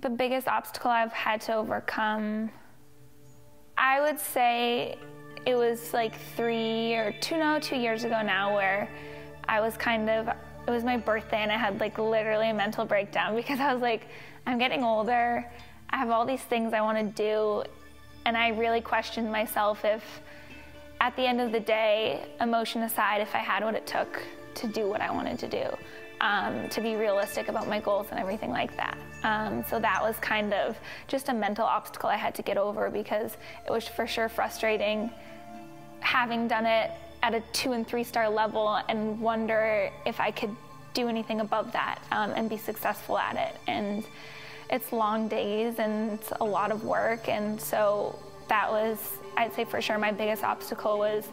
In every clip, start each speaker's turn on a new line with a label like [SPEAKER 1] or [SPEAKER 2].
[SPEAKER 1] the biggest obstacle I've had to overcome, I would say it was like three or two, no, two years ago now, where I was kind of, it was my birthday and I had like literally a mental breakdown because I was like, I'm getting older. I have all these things I want to do. And I really questioned myself if, at the end of the day, emotion aside, if I had what it took to do what I wanted to do, um, to be realistic about my goals and everything like that. Um, so that was kind of just a mental obstacle I had to get over because it was for sure frustrating having done it at a two and three star level and wonder if I could do anything above that um, and be successful at it. And it's long days and it's a lot of work. And so that was, I'd say for sure, my biggest obstacle was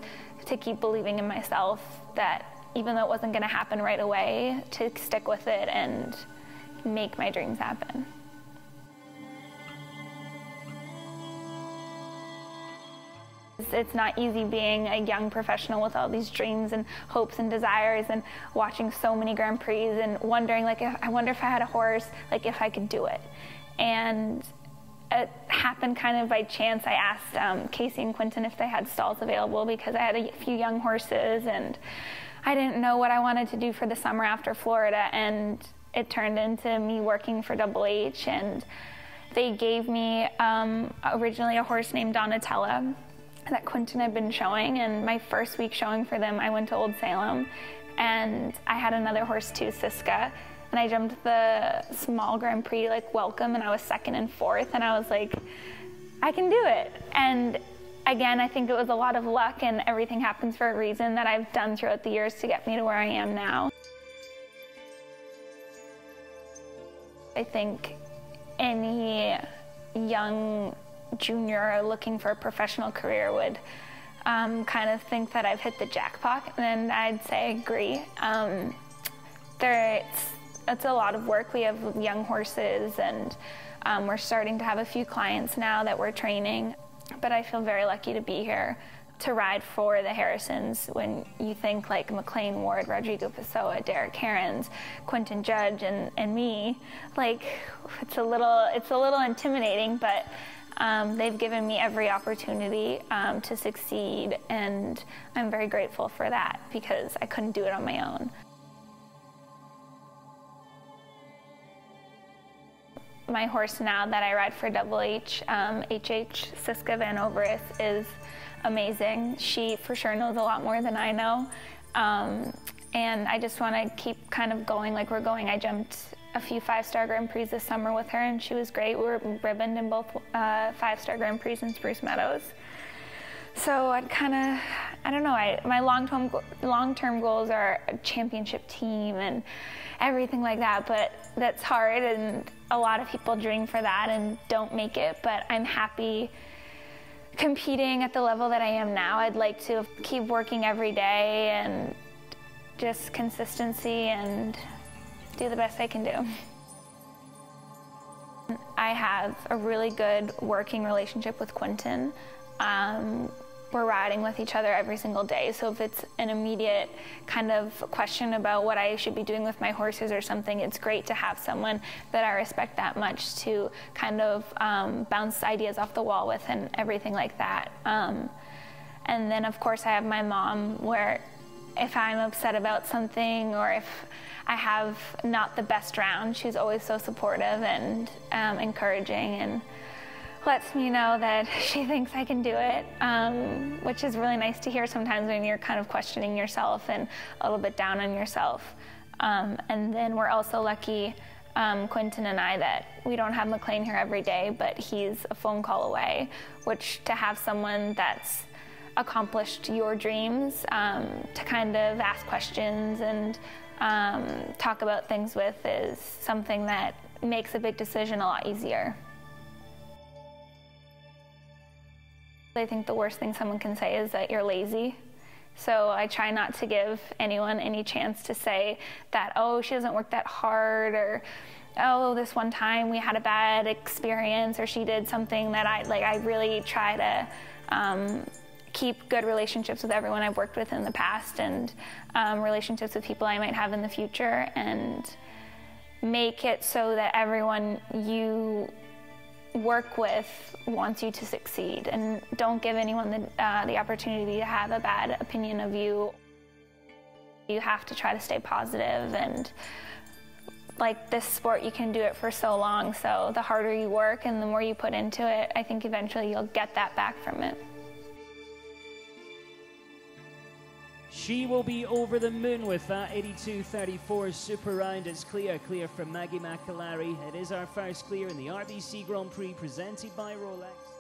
[SPEAKER 1] to keep believing in myself that even though it wasn't going to happen right away, to stick with it and make my dreams happen. It's not easy being a young professional with all these dreams and hopes and desires and watching so many Grand Prix and wondering like if, I wonder if I had a horse like if I could do it. And it happened kind of by chance. I asked um, Casey and Quentin if they had stalls available because I had a few young horses and I didn't know what I wanted to do for the summer after Florida and it turned into me working for Double H and they gave me um, originally a horse named Donatella that Quentin had been showing. And my first week showing for them, I went to Old Salem and I had another horse too, Siska. And I jumped the small Grand Prix like welcome and I was second and fourth. And I was like, I can do it. And again, I think it was a lot of luck and everything happens for a reason that I've done throughout the years to get me to where I am now. I think any young junior looking for a professional career would um, kind of think that I've hit the jackpot, and I'd say agree. Um, there, it's, it's a lot of work. We have young horses, and um, we're starting to have a few clients now that we're training. But I feel very lucky to be here to ride for the Harrisons when you think like McLain Ward, Rodrigo Pessoa, Darragh Kerins, Quentin Judge, and, and me. Like it's a little it's a little intimidating, but um, they've given me every opportunity um, to succeed, and I'm very grateful for that because I couldn't do it on my own. My horse now that I ride for Double H, um, HH Siska Van Overis, is amazing. She for sure knows a lot more than I know. Um, and I just want to keep kind of going like we're going. I jumped a few five-star Grand Prix this summer with her, and she was great. We were ribboned in both uh, five-star Grand Prix in Spruce Meadows. So I'd kind of, I don't know, I, my long-term long-term goals are a championship team and everything like that, but that's hard, and a lot of people dream for that and don't make it. But I'm happy competing at the level that I am now. I'd like to keep working every day and just consistency and do the best I can do. I have a really good working relationship with Quentin. Um, we're riding with each other every single day. So if it's an immediate kind of question about what I should be doing with my horses or something, it's great to have someone that I respect that much to kind of um, bounce ideas off the wall with and everything like that. Um, and then of course I have my mom where if I'm upset about something or if I have not the best round, she's always so supportive and um, encouraging and lets me know that she thinks I can do it, um, which is really nice to hear sometimes when you're kind of questioning yourself and a little bit down on yourself. Um, and then we're also lucky, um, Quentin and I, that we don't have McLain here every day, but he's a phone call away, which to have someone that's accomplished your dreams um, to kind of ask questions and um, talk about things with is something that makes a big decision a lot easier. I think the worst thing someone can say is that you're lazy. So I try not to give anyone any chance to say that, oh, she doesn't work that hard, or oh, this one time we had a bad experience, or she did something that I like. I really try to um, keep good relationships with everyone I've worked with in the past and um, relationships with people I might have in the future. And make it so that everyone you work with wants you to succeed and don't give anyone the, uh, the opportunity to have a bad opinion of you. You have to try to stay positive and like this sport you can do it for so long so the harder you work and the more you put into it I think eventually you'll get that back from it.
[SPEAKER 2] She will be over the moon with that 82-34 super round. It's clear, clear from Maggie McAlary. It is our first clear in the RBC Grand Prix presented by Rolex.